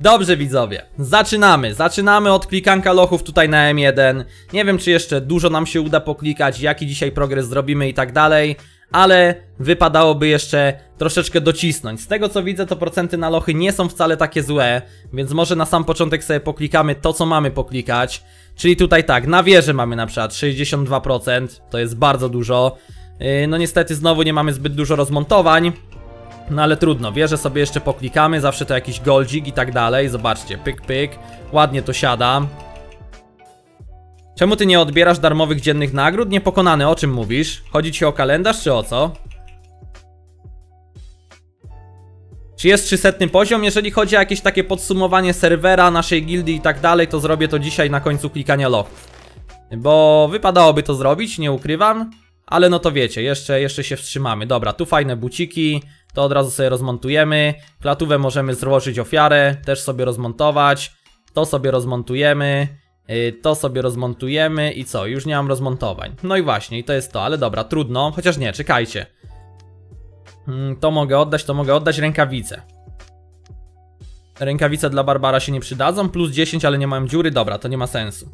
Dobrze widzowie, zaczynamy, zaczynamy od klikanka lochów tutaj na M1 Nie wiem czy jeszcze dużo nam się uda poklikać, jaki dzisiaj progres zrobimy i tak dalej Ale wypadałoby jeszcze troszeczkę docisnąć. Z tego co widzę to procenty na lochy nie są wcale takie złe Więc może na sam początek sobie poklikamy to co mamy poklikać. Czyli tutaj tak, na wieży mamy na przykład 62% To jest bardzo dużo. Yy, No niestety znowu nie mamy zbyt dużo rozmontowań no ale trudno, wierzę sobie jeszcze poklikamy, zawsze to jakiś goldzik i tak dalej, zobaczcie, pyk pyk, ładnie to siada. Czemu ty nie odbierasz darmowych dziennych nagród? Niepokonany, o czym mówisz? Chodzi ci o kalendarz czy o co? Czy jest 300 poziom? Jeżeli chodzi o jakieś takie podsumowanie serwera, naszej gildii i tak dalej, to zrobię to dzisiaj na końcu klikania lochów. Bo wypadałoby to zrobić, nie ukrywam. Ale no to wiecie, jeszcze, jeszcze się wstrzymamy. Dobra, tu fajne buciki, to od razu sobie rozmontujemy. Klatówę możemy złożyć ofiarę, też sobie rozmontować. To sobie rozmontujemy. Yy, to sobie rozmontujemy i co? Już nie mam rozmontowań. No i właśnie, i to jest to, ale dobra, trudno. Chociaż nie, czekajcie. Mm, to mogę oddać, to mogę oddać rękawice. Rękawice dla Barbara się nie przydadzą, plus 10, ale nie mam dziury, dobra, to nie ma sensu.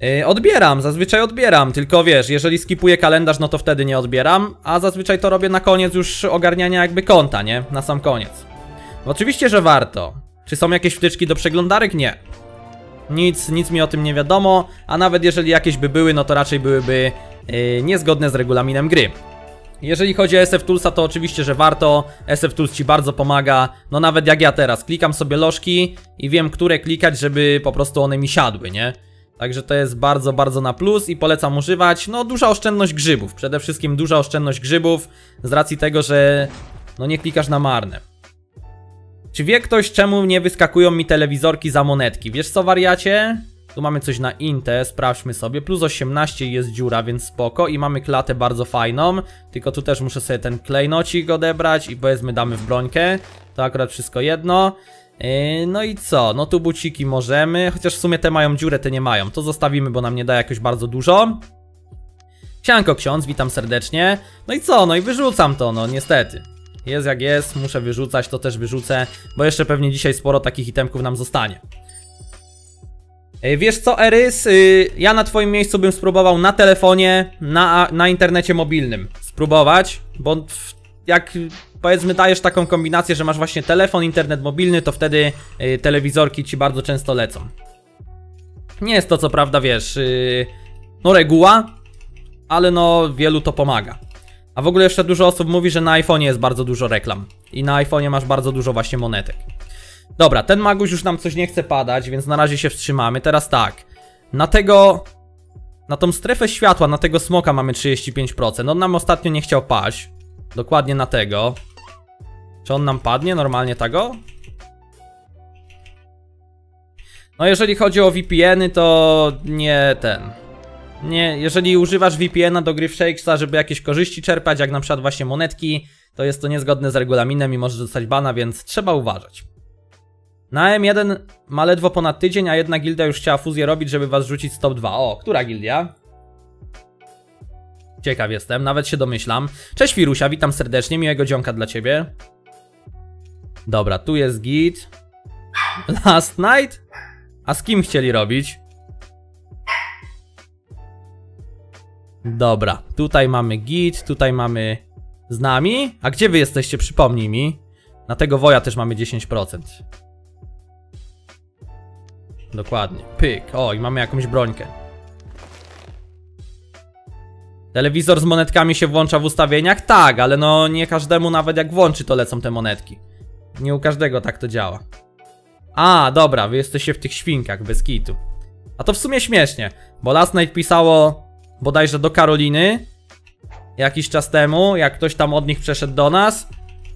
Yy, odbieram, zazwyczaj odbieram, tylko wiesz, jeżeli skipuję kalendarz, no to wtedy nie odbieram, a zazwyczaj to robię na koniec już ogarniania jakby konta, nie? Na sam koniec. Oczywiście, że warto. Czy są jakieś wtyczki do przeglądarek? Nie. Nic, nic mi o tym nie wiadomo, a nawet jeżeli jakieś by były, no to raczej byłyby yy, niezgodne z regulaminem gry. Jeżeli chodzi o SF Toolsa, to oczywiście, że warto. SF Tools ci bardzo pomaga. No nawet jak ja teraz, klikam sobie lożki i wiem, które klikać, żeby po prostu one mi siadły, nie? Także to jest bardzo, bardzo na plus i polecam używać. No, duża oszczędność grzybów. Przede wszystkim duża oszczędność grzybów z racji tego, że no nie klikasz na marne. Czy wie ktoś, czemu nie wyskakują mi telewizorki za monetki? Wiesz co, wariacie? Tu mamy coś na Inte, sprawdźmy sobie. Plus 18 jest dziura, więc spoko. I mamy klatę bardzo fajną. Tylko tu też muszę sobie ten klejnocik odebrać i powiedzmy damy w brońkę. To akurat wszystko jedno. Yy, no i co? No tu buciki możemy, chociaż w sumie te mają dziurę, te nie mają. To zostawimy, bo nam nie da jakoś bardzo dużo. Sianko ksiądz, witam serdecznie. No i co? No i wyrzucam to, no niestety. Jest jak jest, muszę wyrzucać, to też wyrzucę, bo jeszcze pewnie dzisiaj sporo takich itemków nam zostanie. Yy, wiesz co, Erys? Yy, ja na twoim miejscu bym spróbował na telefonie, na, na internecie mobilnym spróbować, bo jak powiedzmy dajesz taką kombinację, że masz właśnie telefon, internet mobilny, to wtedy yy, telewizorki ci bardzo często lecą. Nie jest to co prawda, wiesz, yy, no reguła, ale no wielu to pomaga. A w ogóle jeszcze dużo osób mówi, że na iPhone'ie jest bardzo dużo reklam. I na iPhone'ie masz bardzo dużo właśnie monetek. Dobra, ten maguś już nam coś nie chce padać, więc na razie się wstrzymamy. Teraz tak, na tego... Na tą strefę światła, na tego smoka mamy 35%. On nam ostatnio nie chciał paść. Dokładnie na tego. Czy on nam padnie normalnie tego? No jeżeli chodzi o VPN-y, to nie ten. Nie, jeżeli używasz VPN-a do gry w Shakesa, żeby jakieś korzyści czerpać, jak na przykład właśnie monetki, to jest to niezgodne z regulaminem i możesz dostać bana, więc trzeba uważać. Na M1 ma ledwo ponad tydzień, a jedna gildia już chciała fuzję robić, żeby was rzucić z top 2. O, która gildia? Ciekaw jestem, nawet się domyślam. Cześć Firusia, witam serdecznie, miłego dzionka dla ciebie. Dobra, tu jest git. Last night? A z kim chcieli robić? Dobra, tutaj mamy git, tutaj mamy z nami. A gdzie wy jesteście, przypomnij mi. Na tego woja też mamy 10%. Dokładnie, pyk. O, i mamy jakąś brońkę. Telewizor z monetkami się włącza w ustawieniach? Tak, ale no nie każdemu nawet jak włączy to lecą te monetki. Nie u każdego tak to działa. A, dobra, wy jesteście w tych świnkach, bez kitu. A to w sumie śmiesznie, bo Last Night pisało bodajże do Karoliny jakiś czas temu, jak ktoś tam od nich przeszedł do nas,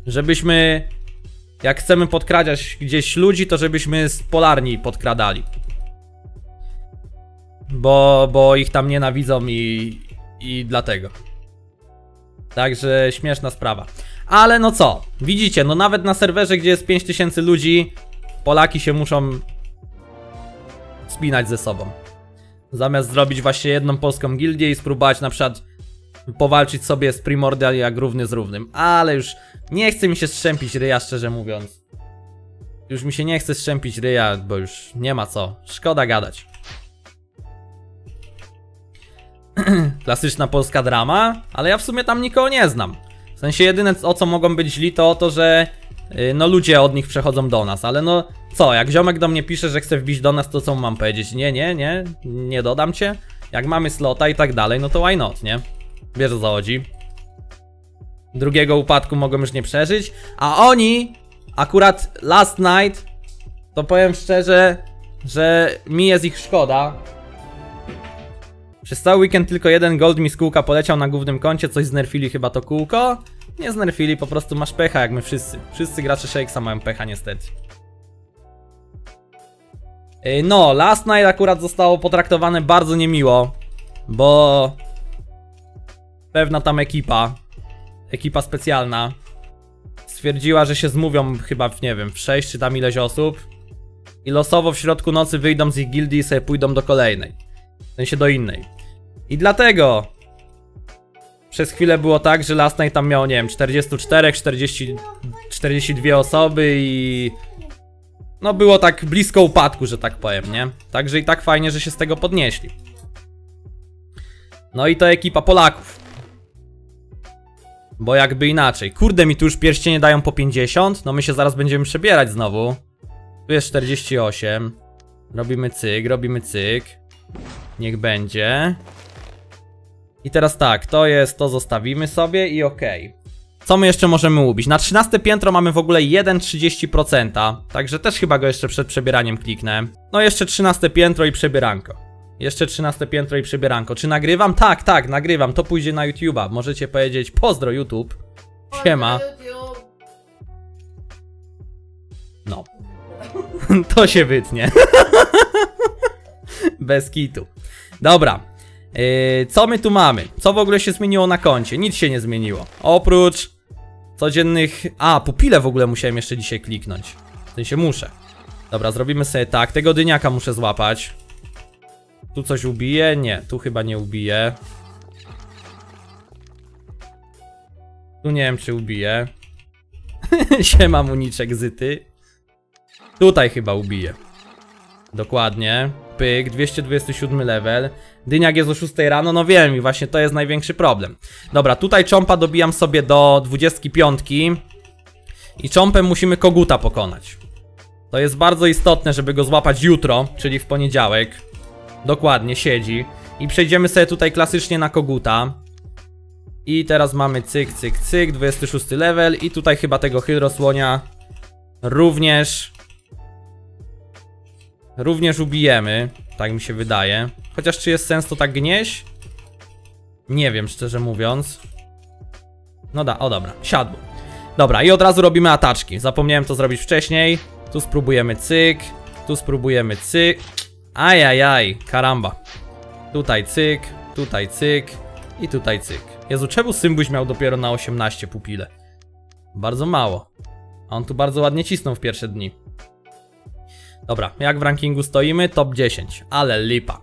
żebyśmy, jak chcemy podkradziać gdzieś ludzi, to żebyśmy z Polarni podkradali. Bo, bo ich tam nienawidzą i, i dlatego. Także śmieszna sprawa. Ale no co, widzicie, no nawet na serwerze, gdzie jest 5000 ludzi, Polaki się muszą spinać ze sobą. Zamiast zrobić właśnie jedną polską gildię i spróbować na przykład powalczyć sobie z Primordial jak równy z równym. Ale już nie chce mi się strzępić ryja, szczerze mówiąc. Już mi się nie chce strzępić ryja, bo już nie ma co. Szkoda gadać. Klasyczna polska drama, ale ja w sumie tam nikogo nie znam. W sensie jedyne o co mogą być źli to o to, że yy, no ludzie od nich przechodzą do nas, ale no co, jak ziomek do mnie pisze, że chce wbić do nas, to co mam powiedzieć? Nie, nie, nie, nie dodam cię. Jak mamy slota i tak dalej, no to why not, nie? Wiesz o co chodzi. Drugiego upadku mogą już nie przeżyć, a oni akurat last night to powiem szczerze, że mi jest ich szkoda. Przez cały weekend tylko jeden gold mi z kółka poleciał na głównym koncie, coś znerfili chyba to kółko. Nie znerfili, po prostu masz pecha jak my wszyscy. Wszyscy gracze Shakesa mają pecha niestety. No, Last Night akurat zostało potraktowane bardzo niemiło, bo pewna tam ekipa, ekipa specjalna, stwierdziła, że się zmówią chyba nie wiem, w 6 czy tam ileś osób i losowo w środku nocy wyjdą z ich gildii i sobie pójdą do kolejnej. W sensie do innej. I dlatego przez chwilę było tak, że Last Night tam miało, nie wiem, 44, 40, 42 osoby i... No było tak blisko upadku, że tak powiem, nie? Także i tak fajnie, że się z tego podnieśli. No i to ekipa Polaków. Bo jakby inaczej. Kurde, mi tu już pierścienie dają po 50. No my się zaraz będziemy przebierać znowu. Tu jest 48. Robimy cyk, robimy cyk. Niech będzie. I teraz tak, to jest, to zostawimy sobie i okej. Co my jeszcze możemy ubić? Na 13 piętro mamy w ogóle 1,30%, także też chyba go jeszcze przed przebieraniem kliknę. No jeszcze 13 piętro i przebieranko. Jeszcze 13 piętro i przebieranko. Czy nagrywam? Tak, tak, nagrywam. To pójdzie na YouTube'a. Możecie powiedzieć pozdro YouTube. Siema. No. to się wytnie. Bez kitu. Dobra. Yy, co my tu mamy? Co w ogóle się zmieniło na koncie? Nic się nie zmieniło. Oprócz codziennych... A, pupile w ogóle musiałem jeszcze dzisiaj kliknąć. W sensie muszę. Dobra, zrobimy sobie tak. Tego dyniaka muszę złapać. Tu coś ubije? Nie, tu chyba nie ubije. Tu nie wiem, czy ubije. Siema municzek zyty. Tutaj chyba ubije. Dokładnie. Pyk, 227 level. Dyniak jest o 6 rano, no wiem i właśnie to jest największy problem. Dobra, tutaj czompa dobijam sobie do 25. I cząpem musimy koguta pokonać. To jest bardzo istotne, żeby go złapać jutro, czyli w poniedziałek. Dokładnie, siedzi. I przejdziemy sobie tutaj klasycznie na koguta. I teraz mamy cyk, cyk, cyk, 26 level. I tutaj chyba tego hydrosłonia również Również ubijemy, tak mi się wydaje. Chociaż czy jest sens to tak gnieść? Nie wiem, szczerze mówiąc. No da, o dobra, siadło. Dobra, i od razu robimy ataczki. Zapomniałem to zrobić wcześniej. Tu spróbujemy cyk, tu spróbujemy cyk. Ajajaj, karamba. Tutaj cyk, tutaj cyk i tutaj cyk. Jezu, czemu Symbuś miał dopiero na 18 pupile? Bardzo mało. A on tu bardzo ładnie cisnął w pierwsze dni. Dobra, jak w rankingu stoimy? Top 10, ale lipa.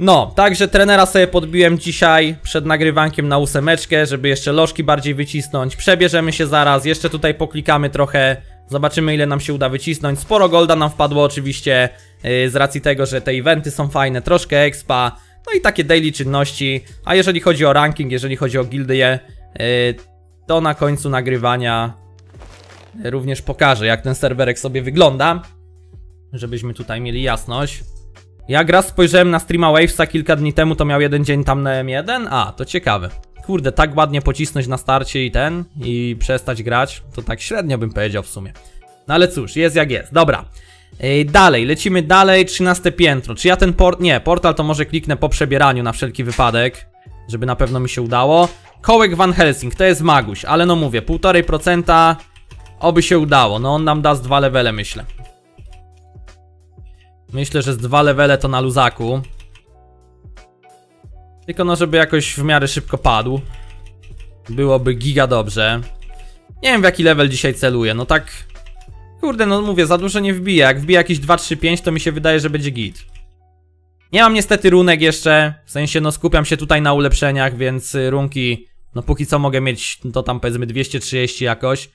No, także trenera sobie podbiłem dzisiaj przed nagrywankiem na ósemeczkę, żeby jeszcze lożki bardziej wycisnąć. Przebierzemy się zaraz, jeszcze tutaj poklikamy trochę, zobaczymy ile nam się uda wycisnąć. Sporo golda nam wpadło oczywiście yy, z racji tego, że te eventy są fajne, troszkę expa, no i takie daily czynności. A jeżeli chodzi o ranking, jeżeli chodzi o gildię, yy, to na końcu nagrywania również pokażę, jak ten serwerek sobie wygląda. Żebyśmy tutaj mieli jasność. Jak raz spojrzałem na streama Wavesa kilka dni temu, to miał jeden dzień tam na M1. A, to ciekawe. Kurde, tak ładnie pocisnąć na starcie i ten, i przestać grać, to tak średnio bym powiedział w sumie. No ale cóż, jest jak jest. Dobra. Dalej, lecimy dalej, 13 piętro. Czy ja ten port... Nie, portal to może kliknę po przebieraniu na wszelki wypadek, żeby na pewno mi się udało. Kołek Van Helsing, to jest Maguś, ale no mówię, 1,5% Oby się udało, no on nam da z dwa levele myślę. Myślę, że z dwa levele to na luzaku. Tylko no żeby jakoś w miarę szybko padł. Byłoby giga dobrze. Nie wiem w jaki level dzisiaj celuję, no tak Kurde, no mówię, za dużo nie wbije Jak wbije jakieś 2, 3, 5 to mi się wydaje, że będzie git. Nie mam niestety runek jeszcze. W sensie no skupiam się tutaj na ulepszeniach, więc runki No póki co mogę mieć to tam powiedzmy 230 jakoś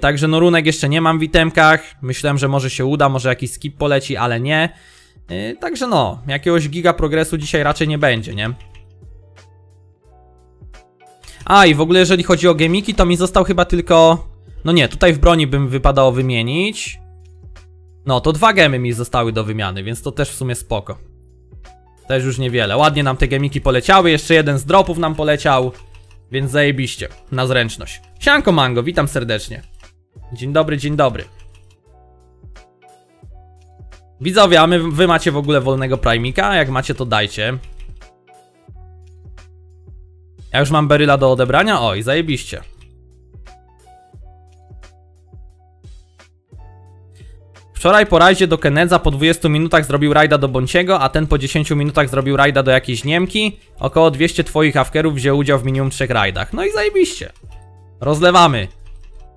także no runek jeszcze nie mam w itemkach. Myślałem, że może się uda, może jakiś skip poleci, ale nie. Yy, także no, jakiegoś giga progresu dzisiaj raczej nie będzie, nie? A i w ogóle jeżeli chodzi o gemiki, to mi został chyba tylko... No nie, tutaj w broni bym wypadało wymienić. No, to dwa gemy mi zostały do wymiany, więc to też w sumie spoko. Też już niewiele. Ładnie nam te gemiki poleciały, jeszcze jeden z dropów nam poleciał. Więc zajebiście, na zręczność. Sianko Mango, witam serdecznie. Dzień dobry, dzień dobry. Widzowie, a my, wy macie w ogóle wolnego primika? Jak macie, to dajcie. Ja już mam beryla do odebrania? Oj, zajebiście. Wczoraj po rajdzie do Kenedza po 20 minutach zrobił rajda do Bonciego, a ten po 10 minutach zrobił rajda do jakiejś Niemki. Około 200 twoich awkerów wzięło udział w minimum 3 rajdach. No i zajebiście. Rozlewamy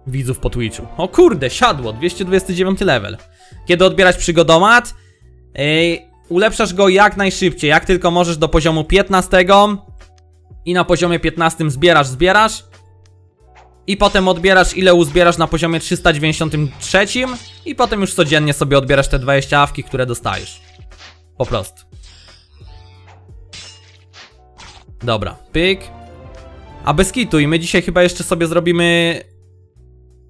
widzów po Twitchu. O kurde, siadło, 229 level. Kiedy odbierać przygodomat? Ulepszasz go jak najszybciej, jak tylko możesz do poziomu 15 i na poziomie 15 zbierasz, zbierasz i potem odbierasz ile uzbierasz na poziomie 393 i potem już codziennie sobie odbierasz te 20 awki, które dostajesz. Po prostu. Dobra, pyk. A bez kitu i my dzisiaj chyba jeszcze sobie zrobimy...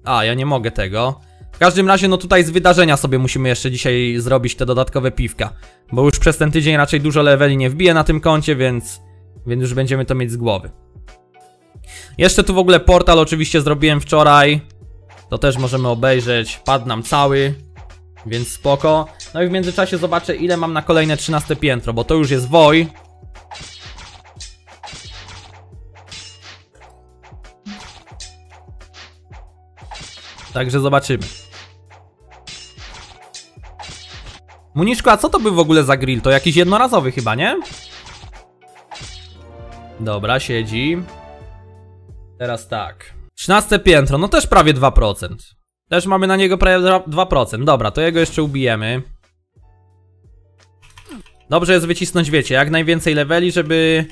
A, ja nie mogę tego. W każdym razie, no tutaj z wydarzenia sobie musimy jeszcze dzisiaj zrobić te dodatkowe piwka. Bo już przez ten tydzień raczej dużo leveli nie wbije na tym koncie, więc... Więc już będziemy to mieć z głowy. Jeszcze tu w ogóle portal oczywiście zrobiłem wczoraj. To też możemy obejrzeć. Padł nam cały. Więc spoko. No i w międzyczasie zobaczę ile mam na kolejne 13 piętro, bo to już jest woj. Także zobaczymy. Muniszko, a co to był w ogóle za grill? To jakiś jednorazowy chyba, nie? Dobra, siedzi. Teraz tak. 13 piętro, no też prawie 2%. Też mamy na niego prawie 2%. Dobra, to jego jeszcze ubijemy. Dobrze jest wycisnąć, wiecie, jak najwięcej leveli, żeby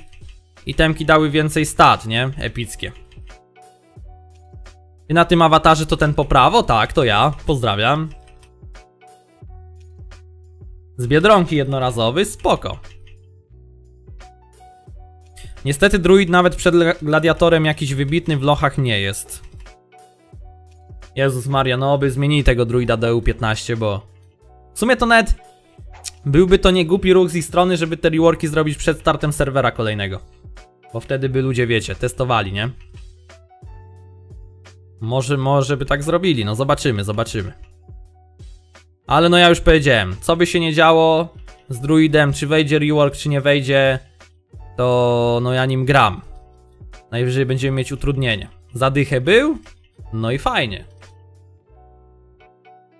itemki dały więcej stat, nie? Epickie. I na tym awatarze to ten po prawo? Tak, to ja. Pozdrawiam. Z Biedronki jednorazowy, spoko. Niestety druid nawet przed gladiatorem jakiś wybitny w lochach nie jest. Jezus Maria, no by zmienili tego druida do EU15, bo... W sumie to nawet... Byłby to nie głupi ruch z ich strony, żeby te reworki zrobić przed startem serwera kolejnego. Bo wtedy by ludzie, wiecie, testowali, nie? Może, może by tak zrobili, no zobaczymy, zobaczymy. Ale no ja już powiedziałem, co by się nie działo z druidem, czy wejdzie rework, czy nie wejdzie, to no ja nim gram. Najwyżej będziemy mieć utrudnienie. Zadychę był? No i fajnie.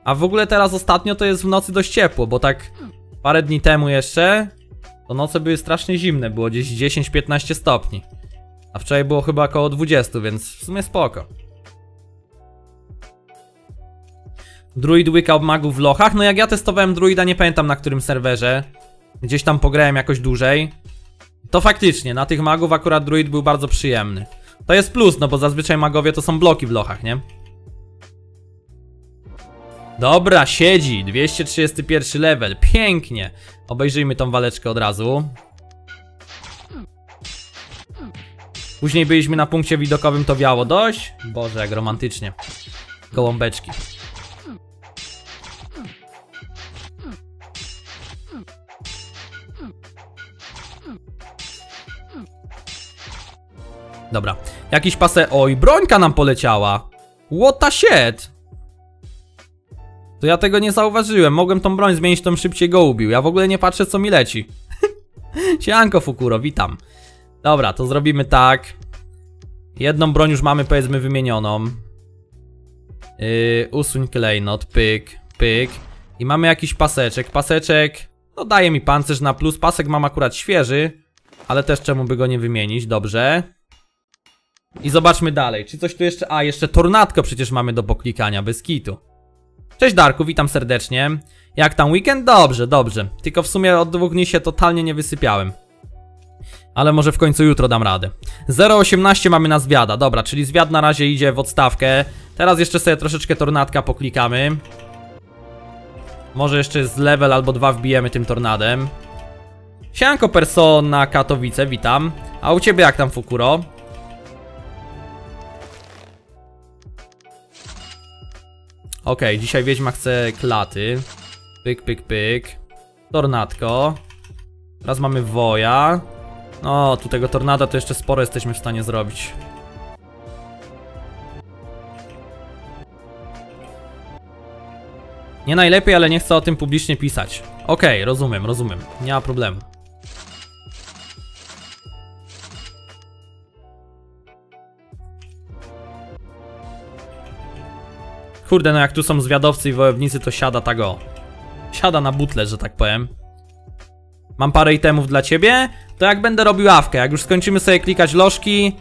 A w ogóle teraz ostatnio to jest w nocy dość ciepło, bo tak parę dni temu jeszcze to noce były strasznie zimne, było gdzieś 10-15 stopni. A wczoraj było chyba około 20, więc w sumie spoko. Druid łykał magów w lochach. No jak ja testowałem druida, nie pamiętam na którym serwerze. Gdzieś tam pograłem jakoś dłużej. To faktycznie, na tych magów akurat druid był bardzo przyjemny. To jest plus, no bo zazwyczaj magowie to są bloki w lochach, nie? Dobra, siedzi. 231 level. Pięknie. Obejrzyjmy tą waleczkę od razu. Później byliśmy na punkcie widokowym, to wiało dość. Boże, jak romantycznie. Gołąbeczki. Dobra. Jakiś pase... Oj, brońka nam poleciała. What the shit? To ja tego nie zauważyłem. Mogłem tą broń zmienić, to szybciej go ubił. Ja w ogóle nie patrzę, co mi leci. Siemanko Fukuro, witam. Dobra, to zrobimy tak. Jedną broń już mamy, powiedzmy, wymienioną. Yy, usuń klejnot, pyk, pyk. I mamy jakiś paseczek. Paseczek, no daje mi pancerz na plus. Pasek mam akurat świeży, ale też czemu by go nie wymienić, dobrze. I zobaczmy dalej, czy coś tu jeszcze... A, jeszcze tornadko przecież mamy do poklikania, bez kitu. Cześć Darku, witam serdecznie. Jak tam weekend? Dobrze, dobrze. Tylko w sumie od dwóch dni się totalnie nie wysypiałem. Ale może w końcu jutro dam radę. 0,18 mamy na zwiada, dobra, czyli zwiad na razie idzie w odstawkę. Teraz jeszcze sobie troszeczkę tornadka poklikamy. Może jeszcze z level albo dwa wbijemy tym tornadem. Sianko Persona Katowice, witam. A u ciebie jak tam Fukuro? Okej, dzisiaj Wiedźma chce klaty. Pyk, pyk, pyk. Tornadko. Teraz mamy woja. No, tu tego tornada to jeszcze sporo jesteśmy w stanie zrobić. Nie najlepiej, ale nie chcę o tym publicznie pisać. Okej, rozumiem, rozumiem. Nie ma problemu. Kurde, no jak tu są zwiadowcy i wojownicy, to siada tego. Siada na butle, że tak powiem. Mam parę itemów dla ciebie. To jak będę robił awkę, jak już skończymy sobie klikać lożki,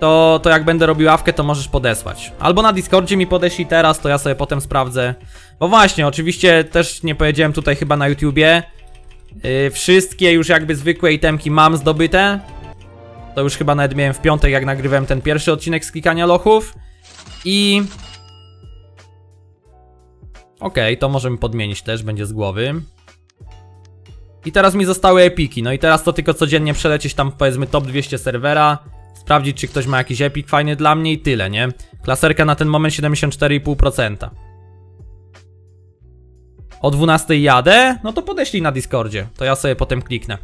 to, to jak będę robił awkę, to możesz podesłać. Albo na Discordzie mi podeślij teraz, to ja sobie potem sprawdzę. Bo właśnie, oczywiście też nie powiedziałem tutaj chyba na YouTubie. Yy, wszystkie już jakby zwykłe itemki mam zdobyte. To już chyba nawet miałem w piątek, jak nagrywałem ten pierwszy odcinek z klikania lochów. I... Okej, okay, to możemy podmienić też, będzie z głowy. I teraz mi zostały epiki, no i teraz to tylko codziennie przelecieć tam powiedzmy top 200 serwera Sprawdzić czy ktoś ma jakiś epik fajny dla mnie i tyle, nie? Klaserka na ten moment 74,5% O 12 jadę? No to podeślij na Discordzie, to ja sobie potem kliknę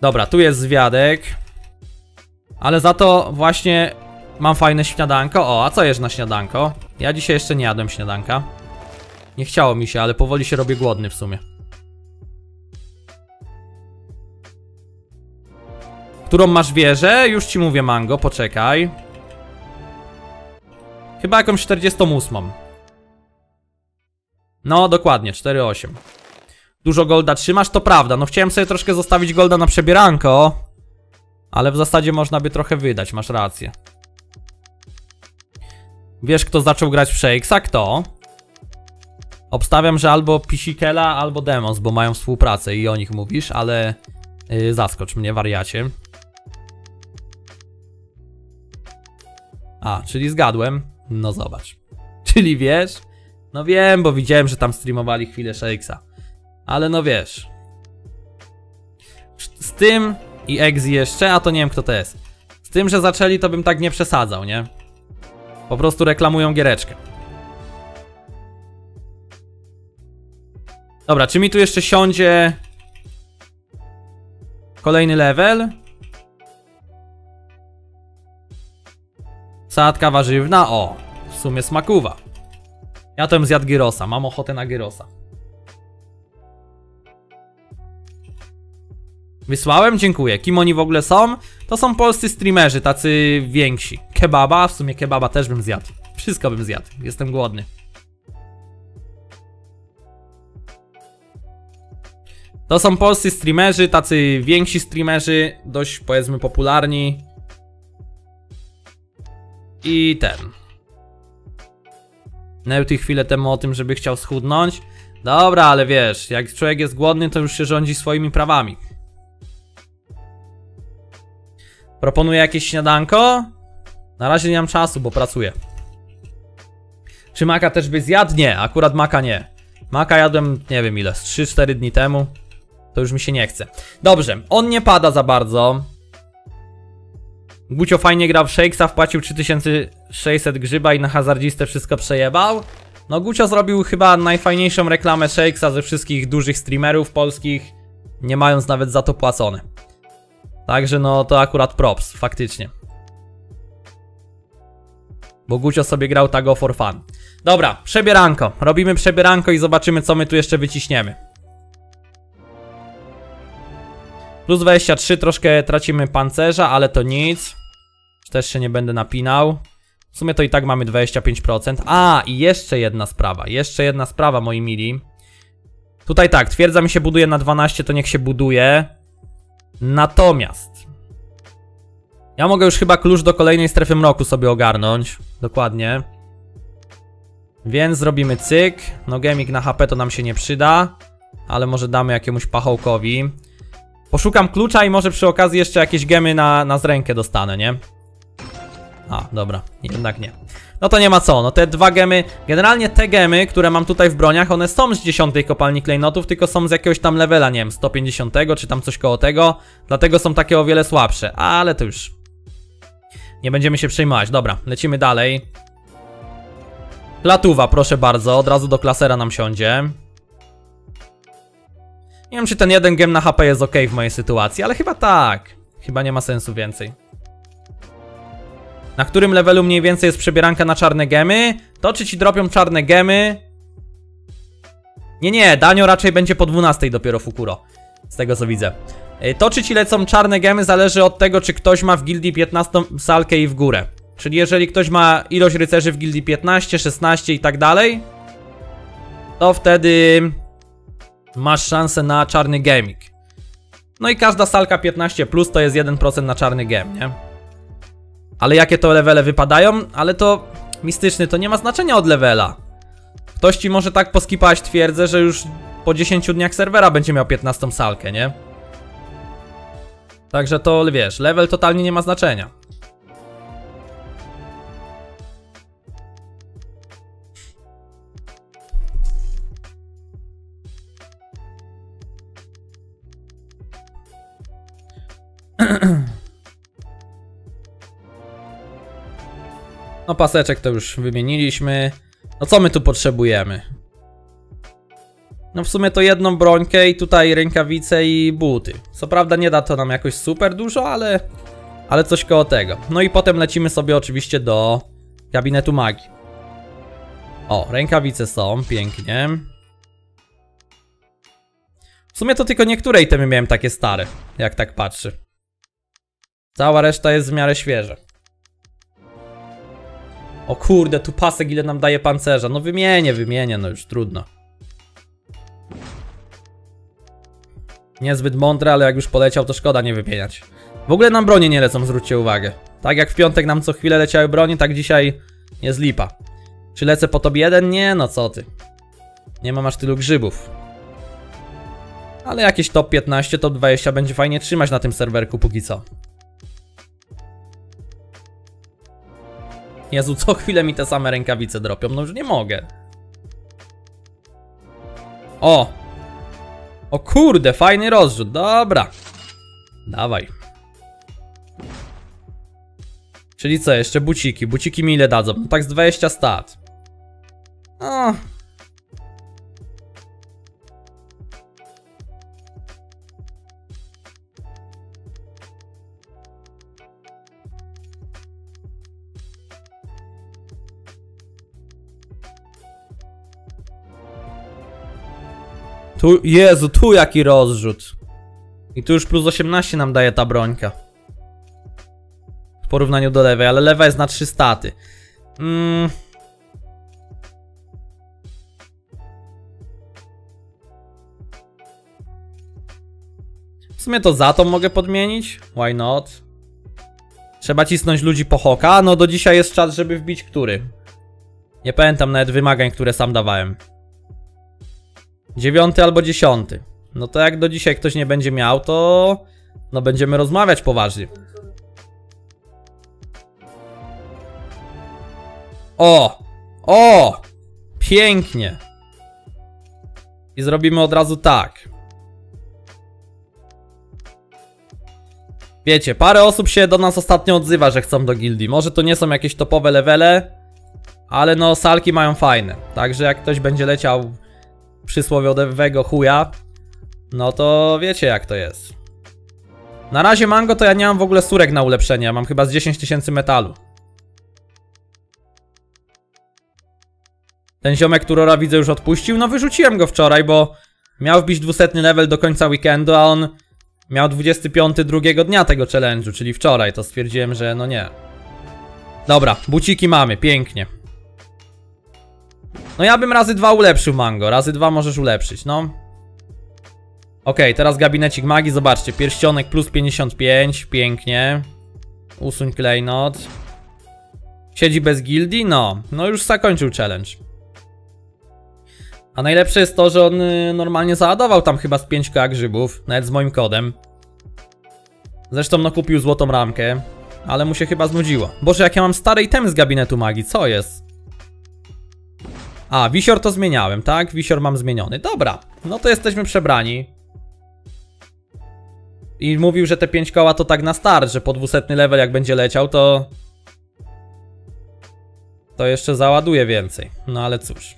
Dobra, tu jest zwiadek Ale za to właśnie mam fajne śniadanko O, a co jesz na śniadanko? Ja dzisiaj jeszcze nie jadłem śniadanka Nie chciało mi się, ale powoli się robię głodny w sumie Którą masz wieżę? Już ci mówię, Mango, poczekaj. Chyba jakąś 48. No, dokładnie, 4,8. Dużo golda trzymasz? To prawda, no chciałem sobie troszkę zostawić golda na przebieranko. Ale w zasadzie można by trochę wydać, masz rację. Wiesz, kto zaczął grać w Shakesa? Kto? Obstawiam, że albo Pisikela, albo Demos, bo mają współpracę i o nich mówisz, ale... Yy, zaskocz mnie, wariacie. A, czyli zgadłem. No zobacz. Czyli wiesz? No wiem, bo widziałem, że tam streamowali chwilę Shakesa. Ale no wiesz. Z tym i Exi jeszcze, a to nie wiem kto to jest. Z tym, że zaczęli, to bym tak nie przesadzał, nie? Po prostu reklamują giereczkę. Dobra, czy mi tu jeszcze siądzie kolejny level? Sadka warzywna, o, w sumie smakuwa. Ja bym zjadł gyrosa, mam ochotę na gyrosa. Wysłałem? Dziękuję. Kim oni w ogóle są? To są polscy streamerzy, tacy więksi. Kebaba, w sumie kebaba też bym zjadł. Wszystko bym zjadł, jestem głodny. To są polscy streamerzy, tacy więksi streamerzy, dość powiedzmy popularni. I ten. Neuty chwilę temu o tym, żeby chciał schudnąć. Dobra, ale wiesz, jak człowiek jest głodny, to już się rządzi swoimi prawami. Proponuję jakieś śniadanko? Na razie nie mam czasu, bo pracuję. Czy maka też by zjadł? Nie, akurat maka nie. Maka jadłem, nie wiem ile, 3-4 dni temu. To już mi się nie chce. Dobrze, on nie pada za bardzo. Gucio fajnie grał w Shakesa, wpłacił 3600 grzyba i na hazardzistę wszystko przejebał. No Gucio zrobił chyba najfajniejszą reklamę Shakesa ze wszystkich dużych streamerów polskich, nie mając nawet za to płacone. Także no to akurat props, faktycznie. Bo Gucio sobie grał tak for fun. Dobra, przebieranko. Robimy przebieranko i zobaczymy co my tu jeszcze wyciśniemy. Plus 23, troszkę tracimy pancerza, ale to nic. Też się nie będę napinał. W sumie to i tak mamy 25%. A, i jeszcze jedna sprawa. Jeszcze jedna sprawa, moi mili. Tutaj tak, twierdza mi się buduje na 12, to niech się buduje. Natomiast... Ja mogę już chyba klucz do kolejnej strefy mroku sobie ogarnąć. Dokładnie. Więc zrobimy cyk. No gemik na HP to nam się nie przyda. Ale może damy jakiemuś pachołkowi. Poszukam klucza i może przy okazji jeszcze jakieś gemy na, na zrękę dostanę, nie? A, dobra, jednak nie. No to nie ma co, no te dwa gemy, generalnie te gemy, które mam tutaj w broniach, one są z 10 kopalni klejnotów, tylko są z jakiegoś tam levela, nie wiem, 150 czy tam coś koło tego, dlatego są takie o wiele słabsze, ale to już nie będziemy się przejmować. Dobra, lecimy dalej. Latuwa, proszę bardzo, od razu do klasera nam siądzie. Nie wiem, czy ten jeden gem na HP jest ok w mojej sytuacji, ale chyba tak. Chyba nie ma sensu więcej. Na którym levelu mniej więcej jest przebieranka na czarne gemy? To czy ci dropią czarne gemy? Nie, nie, Danio raczej będzie po 12 dopiero Fukuro. Z tego co widzę. Y, to czy ci lecą czarne gemy zależy od tego, czy ktoś ma w gildii 15 salkę i w górę. Czyli jeżeli ktoś ma ilość rycerzy w gildii 15, 16 i tak dalej, to wtedy masz szansę na czarny gemik. No i każda salka 15 plus to jest 1% na czarny gem, nie? Ale jakie to levele wypadają? Ale to mistyczny, to nie ma znaczenia od levela. Ktoś ci może tak poskipać twierdzę, że już po 10 dniach serwera będzie miał 15 salkę, nie? Także to wiesz, level totalnie nie ma znaczenia. No paseczek to już wymieniliśmy. No co my tu potrzebujemy? No w sumie to jedną brońkę i tutaj rękawice i buty. Co prawda nie da to nam jakoś super dużo, ale... Ale coś koło tego. No i potem lecimy sobie oczywiście do gabinetu magii. O, rękawice są, pięknie. W sumie to tylko niektóre itemy miałem takie stare, jak tak patrzy. Cała reszta jest w miarę świeża. O kurde, tu pasek ile nam daje pancerza. No wymienię, wymienię, no już trudno. Niezbyt mądre, ale jak już poleciał, to szkoda nie wymieniać. W ogóle nam bronie nie lecą, zwróćcie uwagę. Tak jak w piątek nam co chwilę leciały bronie, tak dzisiaj jest lipa. Czy lecę po top 1? Nie, no co ty. Nie mam aż tylu grzybów. Ale jakieś top 15, top 20 będzie fajnie trzymać na tym serwerku póki co. Jezu, co chwilę mi te same rękawice dropią, no już nie mogę. O! O kurde, fajny rozrzut, dobra. Dawaj. Czyli co, jeszcze buciki. Buciki mi ile dadzą? No tak z 20 stat. O, Tu, Jezu, tu jaki rozrzut. I tu już plus 18 nam daje ta brońka. W porównaniu do lewej, ale lewa jest na 3 staty. Mm. W sumie to za to mogę podmienić. Why not? Trzeba cisnąć ludzi po hoka. No do dzisiaj jest czas, żeby wbić który. Nie pamiętam nawet wymagań, które sam dawałem. Dziewiąty albo dziesiąty. No to jak do dzisiaj ktoś nie będzie miał, to... No będziemy rozmawiać poważnie. O! O! Pięknie. I zrobimy od razu tak. Wiecie, parę osób się do nas ostatnio odzywa, że chcą do gildii. Może to nie są jakieś topowe levele, ale no salki mają fajne. Także jak ktoś będzie leciał przysłowiowego chuja, no to wiecie jak to jest. Na razie mango to ja nie mam w ogóle surek na ulepszenie, mam chyba z 10 tysięcy metalu. Ten ziomek, którora widzę już odpuścił, no wyrzuciłem go wczoraj, bo miał wbić 200 level do końca weekendu, a on miał 25 drugiego dnia tego challenge'u, czyli wczoraj, to stwierdziłem, że no nie. Dobra, buciki mamy, pięknie. No ja bym razy dwa ulepszył mango. Razy dwa możesz ulepszyć, no. Ok, teraz gabinecik magii, zobaczcie. Pierścionek plus 55, pięknie. Usuń klejnot. Siedzi bez gildii? No. No już zakończył challenge. A najlepsze jest to, że on y, normalnie załadował tam chyba z 5 k grzybów, nawet z moim kodem. Zresztą no kupił złotą ramkę, ale mu się chyba znudziło. Boże, jak ja mam stare itemy z gabinetu magii, co jest? A, wisior to zmieniałem, tak? Wisior mam zmieniony. Dobra, no to jesteśmy przebrani. I mówił, że te 5 koła to tak na start, że po 200 level jak będzie leciał, to... To jeszcze załaduje więcej. No ale cóż.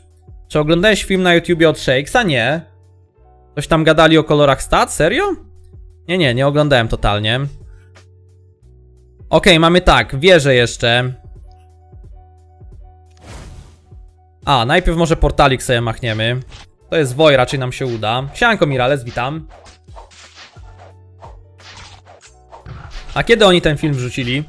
Czy oglądałeś film na YouTubie od Shakesa? Nie. Coś tam gadali o kolorach stat? Serio? Nie, nie, nie oglądałem totalnie. Okej, mamy tak, wieżę jeszcze. A, najpierw może portalik sobie machniemy. To jest woj, raczej nam się uda. Sianko Mirales, witam. A kiedy oni ten film wrzucili?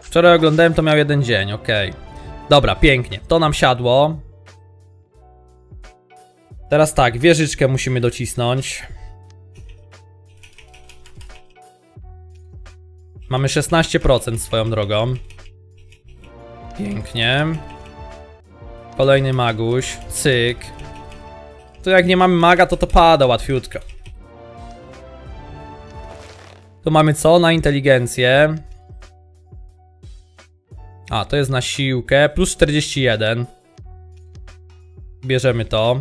Wczoraj oglądałem, to miał jeden dzień, okej. Dobra, pięknie. To nam siadło. Teraz tak, wieżyczkę musimy docisnąć. Mamy 16% swoją drogą. Pięknie. Kolejny maguś. Cyk. Tu jak nie mamy maga, to to pada łatwiutko. Tu mamy co? Na inteligencję. A, to jest na siłkę. Plus 41. Bierzemy to.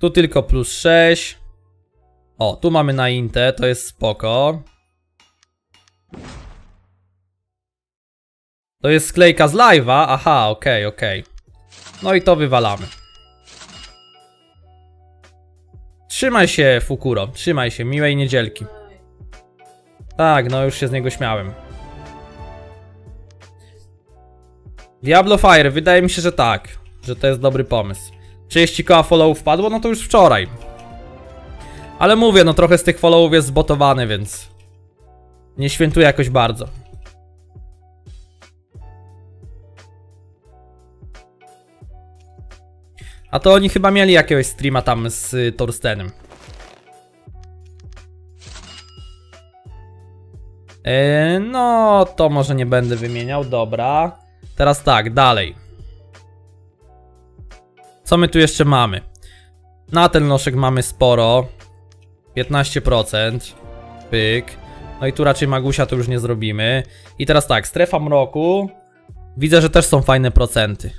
Tu tylko plus 6. O, tu mamy na Inte, to jest spoko. To jest sklejka z live'a? Aha, okej, okay, okej. Okay. No i to wywalamy. Trzymaj się, Fukuro, trzymaj się, miłej niedzielki. Tak, no już się z niego śmiałem. Diablo Fire, wydaje mi się, że tak. Że to jest dobry pomysł. 30 koła followów wpadło, no to już wczoraj. Ale mówię, no trochę z tych followów jest zbotowany, więc... Nie świętuję jakoś bardzo. A to oni chyba mieli jakiegoś streama tam z y, Torstenem. Yy, no, to może nie będę wymieniał, dobra. Teraz tak, dalej. Co my tu jeszcze mamy? Na ten noszek mamy sporo. 15%. Pyk. No i tu raczej Magusia to już nie zrobimy. I teraz tak, strefa mroku. Widzę, że też są fajne procenty.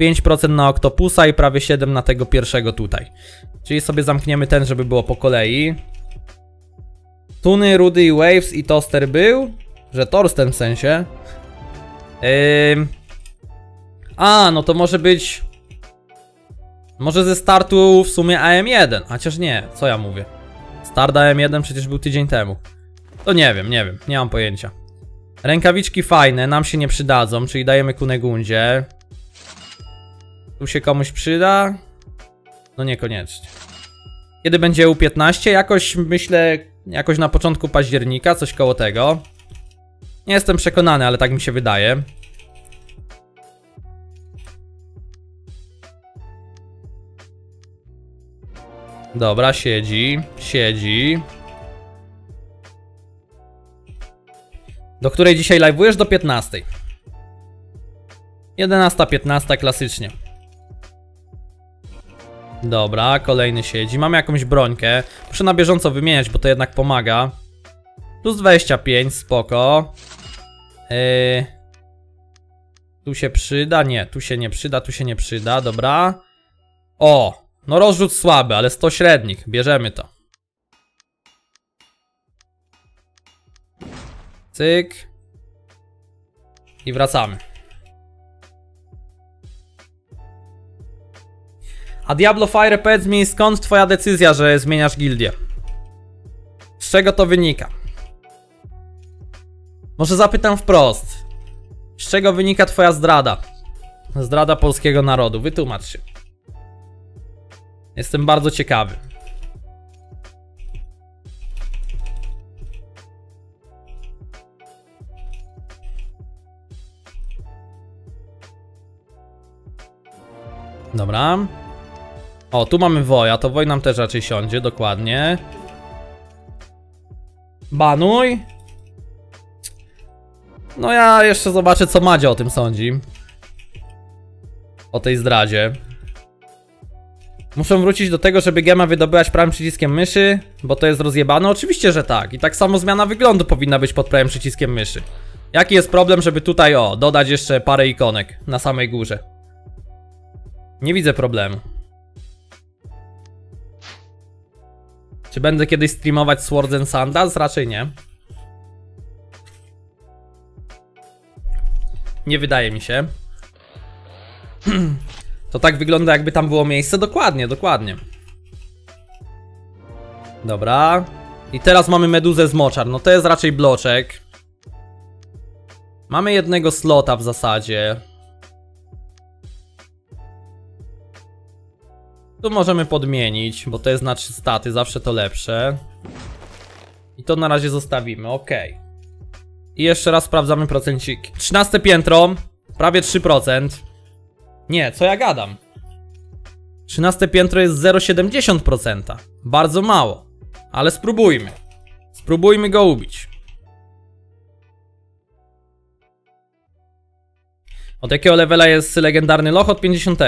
5% na Octopusa i prawie 7% na tego pierwszego tutaj. Czyli sobie zamkniemy ten, żeby było po kolei. Tuny, Rudy i Waves i Toaster był? Że Torsten w sensie. Yy... A, no to może być... Może ze startu w sumie AM1, chociaż nie, co ja mówię. Start AM1 przecież był tydzień temu. To nie wiem, nie wiem, nie mam pojęcia. Rękawiczki fajne, nam się nie przydadzą, czyli dajemy Kunegundzie. Tu się komuś przyda? No niekoniecznie. Kiedy będzie U15? Jakoś myślę, jakoś na początku października, coś koło tego. Nie jestem przekonany, ale tak mi się wydaje. Dobra, siedzi, siedzi. Do której dzisiaj live'ujesz? Do 15. 11.15 klasycznie. Dobra, kolejny siedzi. Mamy jakąś brońkę. Muszę na bieżąco wymieniać, bo to jednak pomaga. Plus 25, spoko. Yy... Tu się przyda? Nie, tu się nie przyda, tu się nie przyda, dobra. O, no rozrzut słaby, ale 100 średnich. Bierzemy to. Cyk. I wracamy. A Diablo Fire, powiedz mi skąd twoja decyzja, że zmieniasz gildię? Z czego to wynika? Może zapytam wprost. Z czego wynika twoja zdrada? Zdrada polskiego narodu. Wytłumacz się. Jestem bardzo ciekawy. Dobra. O, tu mamy woja, to woj nam też raczej siądzie, dokładnie. Banuj. No ja jeszcze zobaczę co Madzia o tym sądzi. O tej zdradzie. Muszę wrócić do tego, żeby gema wydobywać prawym przyciskiem myszy, bo to jest rozjebane? Oczywiście, że tak. I tak samo zmiana wyglądu powinna być pod prawym przyciskiem myszy. Jaki jest problem, żeby tutaj, o, dodać jeszcze parę ikonek na samej górze? Nie widzę problemu. Czy będę kiedyś streamować Swords and Sandals? Raczej nie. Nie wydaje mi się. To tak wygląda jakby tam było miejsce. Dokładnie, dokładnie. Dobra. I teraz mamy meduzę z moczar. No to jest raczej bloczek. Mamy jednego slota w zasadzie. Tu możemy podmienić, bo to jest na 3 staty, zawsze to lepsze. I to na razie zostawimy, ok. I jeszcze raz sprawdzamy procenciki. 13 piętro, prawie 3%. Nie, co ja gadam? 13 piętro jest 0,70%. Bardzo mało. Ale spróbujmy. Spróbujmy go ubić. Od jakiego levela jest legendarny loch? Od 50.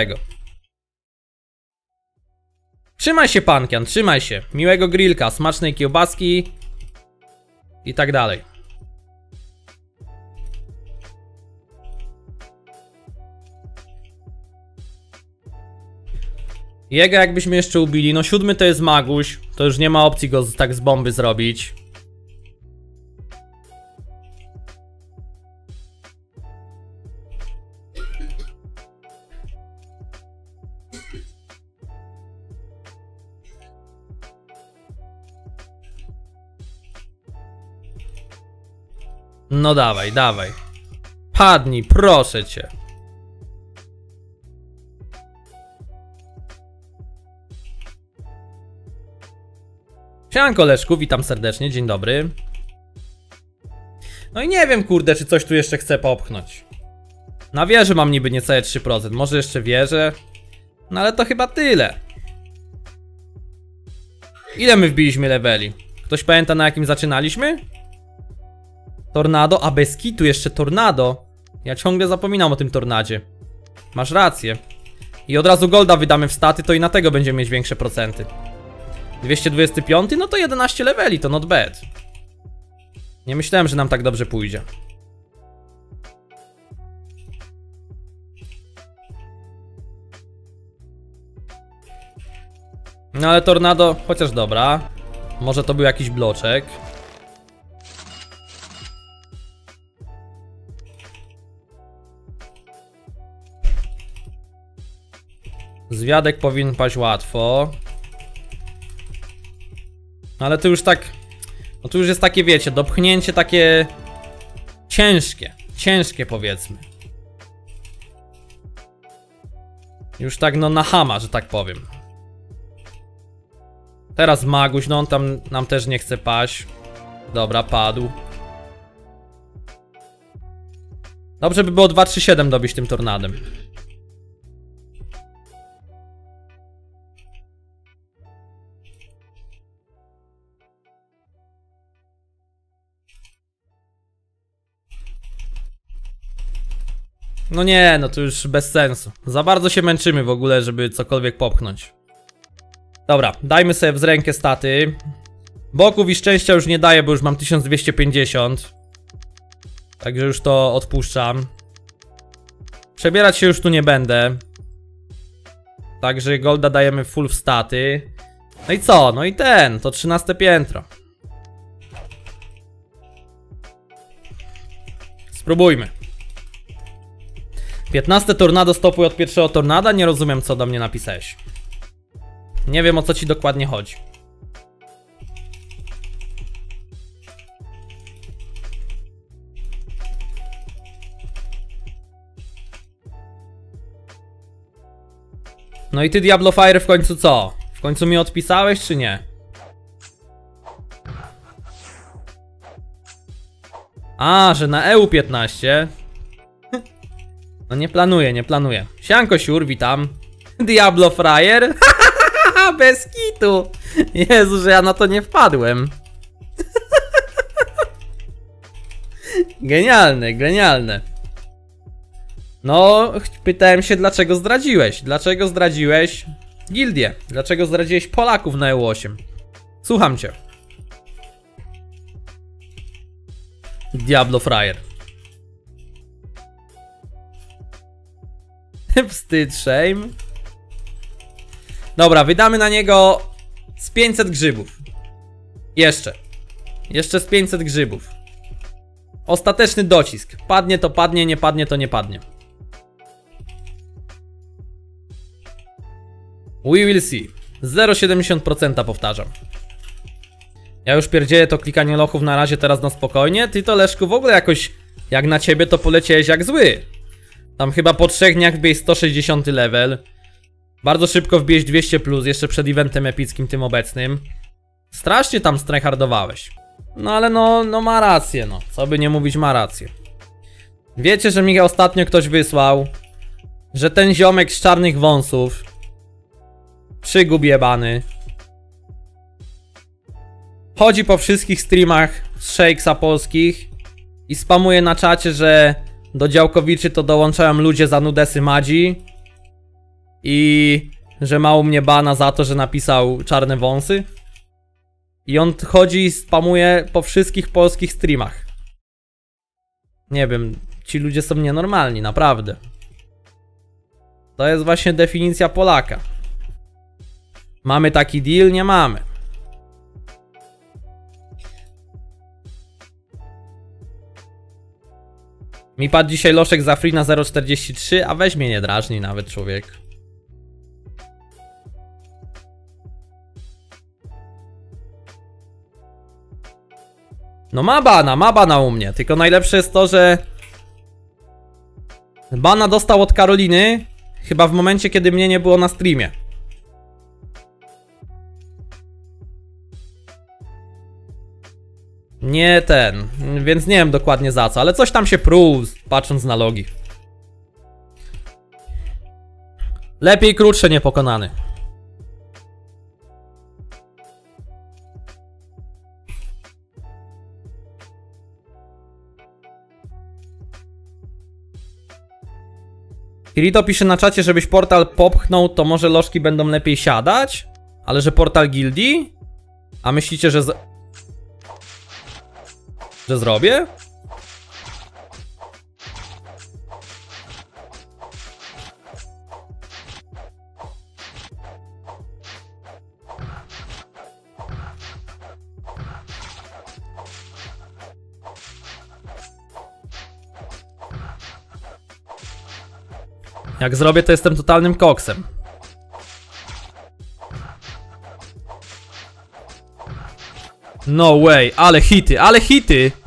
Trzymaj się pankian, trzymaj się. Miłego grillka, smacznej kiełbaski i tak dalej. Jego jakbyśmy jeszcze ubili, no siódmy to jest Maguś, to już nie ma opcji go tak z bomby zrobić. No dawaj, dawaj. Padnij, proszę cię. Siemanko Leszku, witam serdecznie, dzień dobry. No i nie wiem kurde, czy coś tu jeszcze chcę popchnąć. Na wieży mam niby niecałe 3%, może jeszcze wierzę. No ale to chyba tyle. Ile my wbiliśmy leveli? Ktoś pamięta na jakim zaczynaliśmy? Tornado, a bez kitu jeszcze tornado. Ja ciągle zapominam o tym tornadzie. Masz rację. I od razu golda wydamy w staty, to i na tego będziemy mieć większe procenty. 225? No to 11 leveli, to not bad. Nie myślałem, że nam tak dobrze pójdzie. No ale tornado, chociaż dobra. Może to był jakiś bloczek. Zwiadek powinien paść łatwo. No ale to już tak... No to już jest takie, wiecie, dopchnięcie takie... Ciężkie. Ciężkie powiedzmy. Już tak no na hama, że tak powiem. Teraz Maguś, no on tam nam też nie chce paść. Dobra, padł. Dobrze by było 2-3-7 dobić tym tornadem. No nie, no to już bez sensu. Za bardzo się męczymy w ogóle, żeby cokolwiek popchnąć. Dobra, dajmy sobie w rękę staty. Boków i szczęścia już nie daję, bo już mam 1250. Także już to odpuszczam. Przebierać się już tu nie będę. Także golda dajemy full w staty. No i co? No i ten, to 13 piętro. Spróbujmy. 15 tornado stopuj od pierwszego tornada? Nie rozumiem co do mnie napisałeś. Nie wiem o co ci dokładnie chodzi. No i ty Diablo Fire w końcu co? W końcu mi odpisałeś czy nie? A, że na EU15 No nie planuję, nie planuję. Sianko Siur, witam. Diablo Fryer. Bez kitu! Jezu, że ja na to nie wpadłem. Genialne, genialne. No, pytałem się, dlaczego zdradziłeś? Dlaczego zdradziłeś gildię? Dlaczego zdradziłeś Polaków na EU8? Słucham cię. Diablo Fryer. Wstyd, shame. Dobra, wydamy na niego z 500 grzybów. Jeszcze. Jeszcze z 500 grzybów. Ostateczny docisk. Padnie to padnie, nie padnie to nie padnie. We will see. 0,70% powtarzam. Ja już pierdzieję to klikanie lochów na razie teraz na spokojnie. Ty to Leszku w ogóle jakoś jak na ciebie to poleciałeś jak zły. Tam chyba po trzech dniach wbiłeś 160 level. Bardzo szybko wbiłeś 200 plus jeszcze przed eventem epickim tym obecnym. Strasznie tam strajhardowałeś. No ale no, no ma rację no. Co by nie mówić ma rację. Wiecie, że mi ostatnio ktoś wysłał, że ten ziomek z czarnych wąsów przygub jebany chodzi po wszystkich streamach z Shakesa polskich i spamuje na czacie, że do działkowiczy to dołączają ludzie za nudesy Madzi i że ma u mnie bana za to, że napisał czarne wąsy. I on chodzi i spamuje po wszystkich polskich streamach. Nie wiem, ci ludzie są nienormalni, naprawdę. To jest właśnie definicja Polaka. Mamy taki deal? Nie mamy. Mi padł dzisiaj loszek za free na 0,43, a weź mnie nie drażni nawet człowiek. No ma bana, ma bana u mnie, tylko najlepsze jest to, że bana dostał od Karoliny chyba w momencie, kiedy mnie nie było na streamie. Nie ten, więc nie wiem dokładnie za co, ale coś tam się pruł, patrząc na logi. Lepiej krótsze niepokonany. Kirito pisze na czacie, żebyś portal popchnął, to może lożki będą lepiej siadać? Ale że portal gildii? A myślicie, że z... Że zrobię? Jak zrobię, to jestem totalnym koksem. No way, ale hity, ale hity!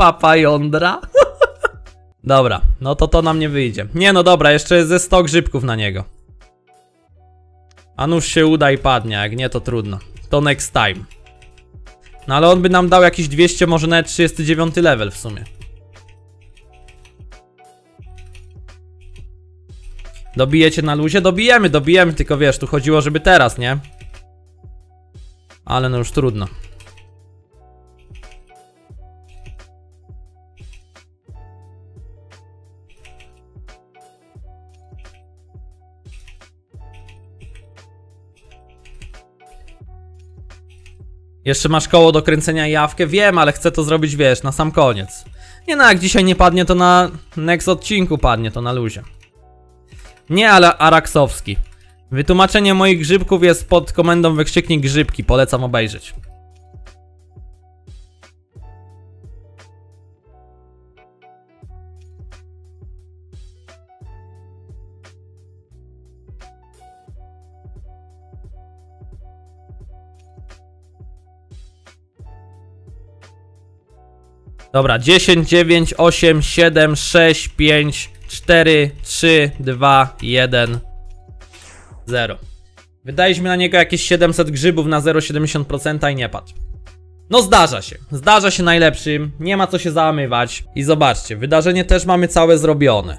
Papa jądra? Dobra, no to to nam nie wyjdzie. Nie no dobra, jeszcze ze 100 grzybków na niego. A nuż się uda i padnie, jak nie to trudno. To next time. No ale on by nam dał jakieś 200, może nawet 39 level w sumie. Dobijecie na luzie? Dobijemy, dobijemy, tylko wiesz, tu chodziło, żeby teraz, nie? Ale no już trudno. Jeszcze masz koło do kręcenia jawkę? Wiem, ale chcę to zrobić, wiesz, na sam koniec. Nie no, jak dzisiaj nie padnie, to na next odcinku padnie, to na luzie. Nie, ale Araksowski. Wytłumaczenie moich grzybków jest pod komendą wykrzyknik grzybki, polecam obejrzeć. Dobra, 10, 9, 8, 7, 6, 5, 4, 3, 2, 1. Zero. Wydaliśmy na niego jakieś 700 grzybów na 0,70% i nie padł. No zdarza się, zdarza się najlepszym, nie ma co się załamywać. I zobaczcie, wydarzenie też mamy całe zrobione.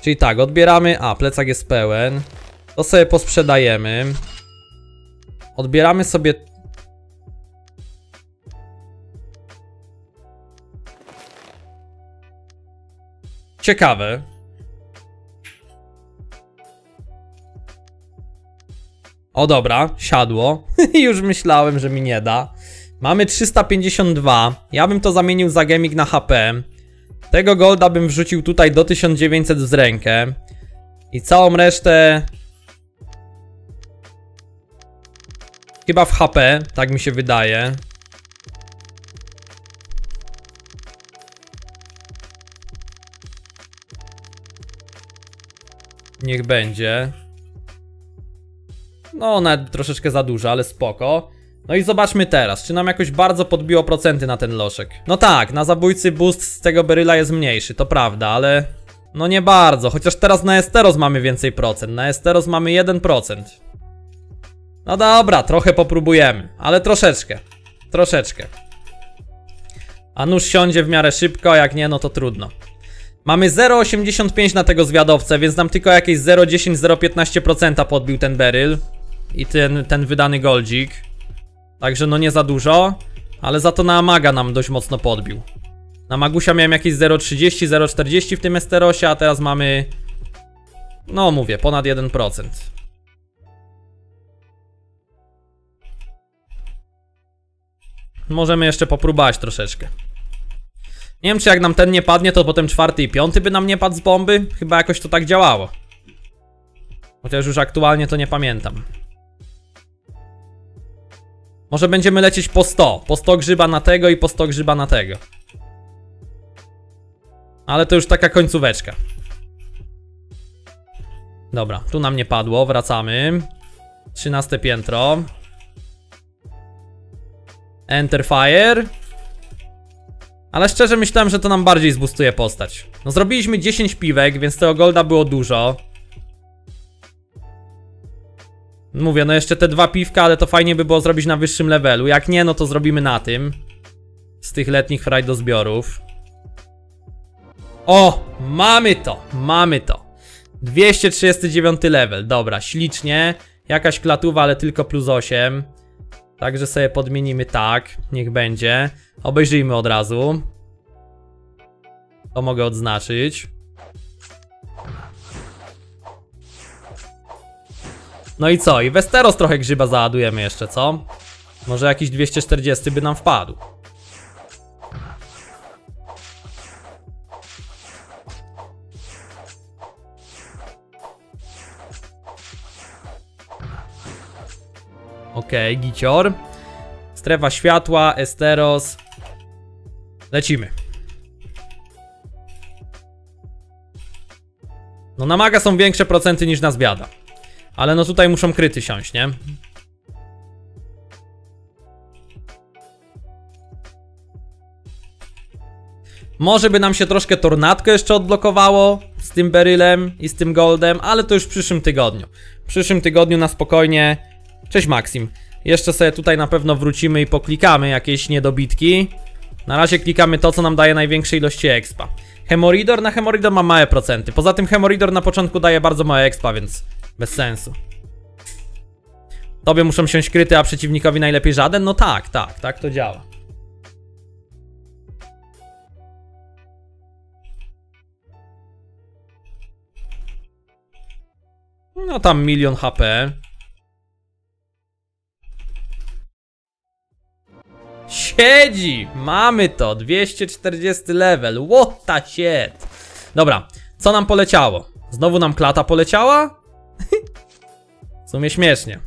Czyli tak, odbieramy, a plecak jest pełen. To sobie posprzedajemy. Odbieramy sobie Ciekawe. O dobra, siadło. Już myślałem, że mi nie da. Mamy 352. Ja bym to zamienił za gemik na HP. Tego golda bym wrzucił tutaj do 1900 z rękę. I całą resztę... Chyba w HP, tak mi się wydaje. Niech będzie. No, nawet troszeczkę za dużo, ale spoko. No i zobaczmy teraz, czy nam jakoś bardzo podbiło procenty na ten loszek. No tak, na zabójcy boost z tego beryla jest mniejszy, to prawda, ale... No nie bardzo, chociaż teraz na Esteros mamy więcej procent, na Esteros mamy 1%. No dobra, trochę popróbujemy, ale troszeczkę, troszeczkę. A nóż siądzie w miarę szybko, jak nie, no to trudno. Mamy 0,85 na tego zwiadowcę, więc nam tylko jakieś 0,10-0,15% podbił ten beryl. I ten, ten wydany goldzik. Także no nie za dużo, ale za to na Amaga nam dość mocno podbił. Na Magusia miałem jakieś 0,30, 0,40 w tym Esterosie, a teraz mamy... No mówię, ponad 1%. Możemy jeszcze popróbować troszeczkę. Nie wiem, czy jak nam ten nie padnie, to potem czwarty i piąty by nam nie padł z bomby. Chyba jakoś to tak działało. Chociaż już aktualnie to nie pamiętam. Może będziemy lecieć po 100. Po 100 grzyba na tego i po 100 grzyba na tego. Ale to już taka końcóweczka. Dobra, tu nam nie padło, wracamy. 13 piętro. Enter fire. Ale szczerze myślałem, że to nam bardziej zbustuje postać. No zrobiliśmy 10 piwek, więc tego golda było dużo. Mówię, no jeszcze te dwa piwka, ale to fajnie by było zrobić na wyższym levelu. Jak nie, no to zrobimy na tym. Z tych letnich zbiorów. O! Mamy to! Mamy to! 239 level, dobra, ślicznie. Jakaś klatuwa, ale tylko plus 8. Także sobie podmienimy tak, niech będzie. Obejrzyjmy od razu. To mogę odznaczyć. No i co? I Westeros trochę grzyba załadujemy jeszcze, co? Może jakiś 240 by nam wpadł. Okej, okay, gicior. Strefa światła, Esteros. Lecimy. No na maga są większe procenty niż na zbiada. Ale no tutaj muszą kryty siąść, nie? Może by nam się troszkę tornadko jeszcze odblokowało z tym berylem i z tym goldem, ale to już w przyszłym tygodniu. W przyszłym tygodniu na spokojnie. Cześć Maxim. Jeszcze sobie tutaj na pewno wrócimy i poklikamy jakieś niedobitki. Na razie klikamy to, co nam daje największej ilości expa. Hemoridor na Hemoridor ma małe procenty. Poza tym Hemoridor na początku daje bardzo małe expa, więc bez sensu. Tobie muszą się kryty, a przeciwnikowi najlepiej żaden? No tak, tak, tak to działa. No tam milion HP. Siedzi! Mamy to! 240 level. What the shit! Dobra, co nam poleciało? Znowu nam klata poleciała? w sumie śmiesznie.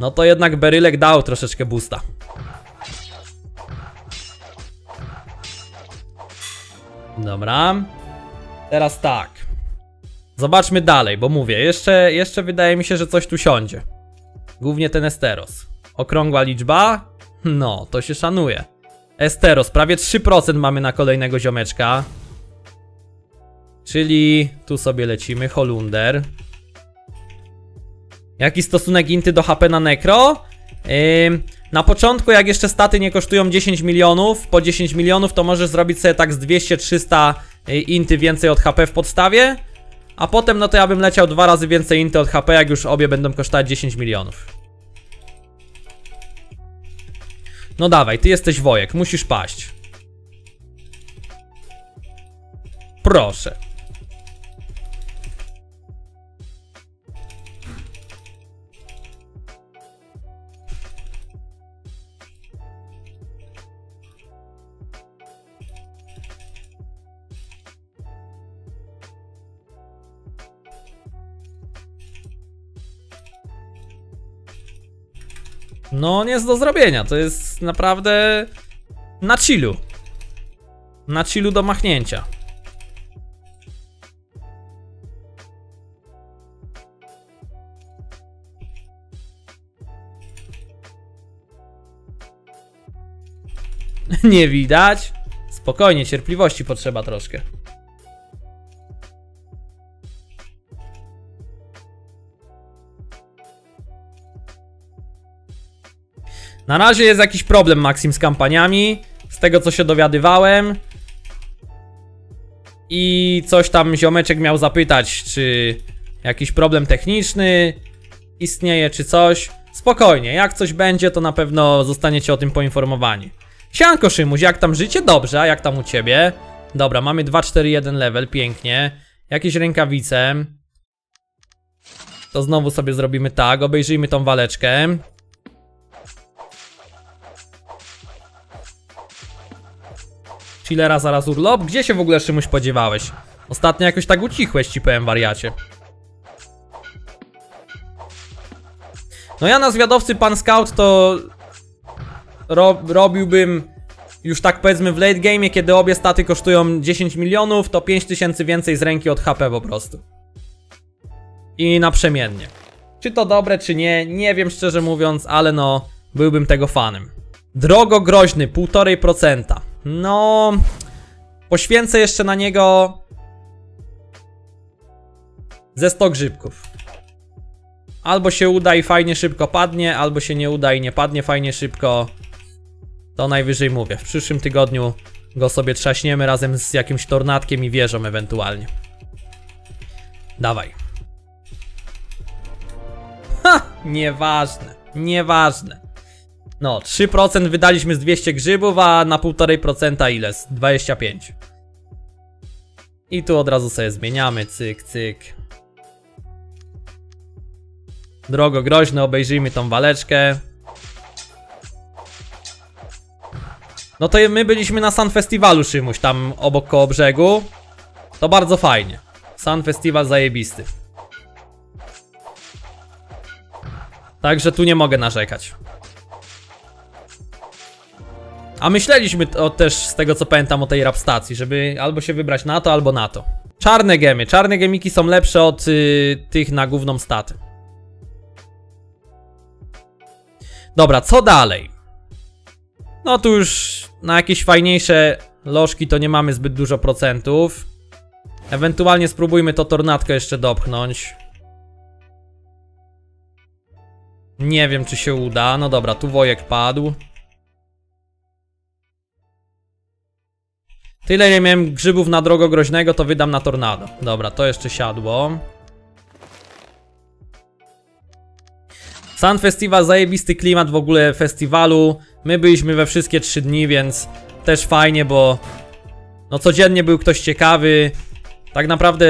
No to jednak Berylek dał troszeczkę boosta. Dobra. Teraz tak. Zobaczmy dalej, bo mówię, jeszcze, jeszcze wydaje mi się, że coś tu siądzie. Głównie ten Esteros. Okrągła liczba, no, to się szanuje. Esteros, prawie 3% mamy na kolejnego ziomeczka. Czyli tu sobie lecimy, Holunder. Jaki stosunek inty do HP na Necro? Na początku, jak jeszcze staty nie kosztują 10 milionów, po 10 milionów to możesz zrobić sobie tak z 200-300 y, inty więcej od HP w podstawie. A potem, no to ja bym leciał dwa razy więcej inty od HP, jak już obie będą kosztować 10 milionów. No dawaj, ty jesteś wojek, musisz paść. Proszę. No, nie jest do zrobienia. To jest naprawdę na chillu. Na chillu do machnięcia. Nie widać. Spokojnie, cierpliwości potrzeba troszkę. Na razie jest jakiś problem Maxim z kampaniami, z tego co się dowiadywałem. I coś tam ziomeczek miał zapytać, czy jakiś problem techniczny istnieje, czy coś. Spokojnie, jak coś będzie, to na pewno zostaniecie o tym poinformowani. Sianko Szymuś, jak tam życie? Dobrze, a jak tam u ciebie? Dobra, mamy 2-4-1 level, pięknie. Jakieś rękawice. To znowu sobie zrobimy tak, obejrzyjmy tą waleczkę. Chillera zaraz urlop? Gdzie się w ogóle Szymuś podziewałeś? Ostatnio jakoś tak ucichłeś ci powiem wariacie. No ja na zwiadowcy pan scout to ro robiłbym już tak powiedzmy w late game, kiedy obie staty kosztują 10 milionów, to 5000 więcej z ręki od HP po prostu. I naprzemiennie. Czy to dobre, czy nie, nie wiem szczerze mówiąc, ale no, byłbym tego fanem. Drogo groźny, 1,5%. No, poświęcę jeszcze na niego ze 100 grzybków. Albo się uda i fajnie szybko padnie, albo się nie uda i nie padnie fajnie szybko. To najwyżej mówię. W przyszłym tygodniu go sobie trzaśniemy razem z jakimś tornadkiem i wieżą ewentualnie. Dawaj. Ha! Nieważne. Nieważne. No, 3% wydaliśmy z 200 grzybów, a na 1,5% ile? Z 25. I tu od razu sobie zmieniamy, cyk, cyk. Drogo groźne, obejrzyjmy tą waleczkę. No to my byliśmy na Sun Festiwalu, Szymuś, tam obok koło brzegu. To bardzo fajnie. Sun Festival zajebisty. Także tu nie mogę narzekać. A myśleliśmy też z tego co pamiętam o tej rap stacji, żeby albo się wybrać na to, albo na to. Czarne gemy. Czarne gemiki są lepsze od y, tych na główną statę. Dobra, co dalej? No tu już na jakieś fajniejsze lożki to nie mamy zbyt dużo procentów. Ewentualnie spróbujmy to tornadko jeszcze dopchnąć. Nie wiem czy się uda. No dobra, tu wojek padł. Tyle nie miałem grzybów na drogo groźnego, to wydam na tornado. Dobra, to jeszcze siadło. Sun Festival, zajebisty klimat w ogóle festiwalu. My byliśmy we wszystkie trzy dni, więc też fajnie, bo no codziennie był ktoś ciekawy. Tak naprawdę